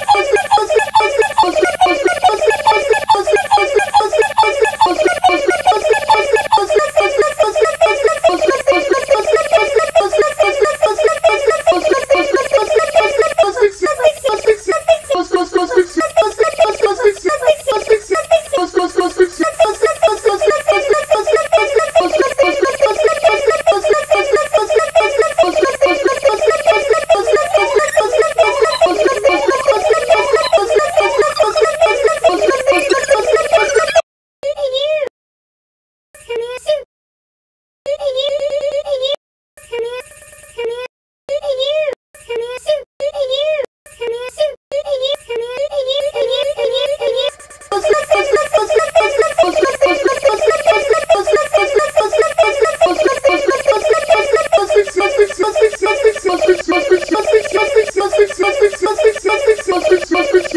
Before Must be, must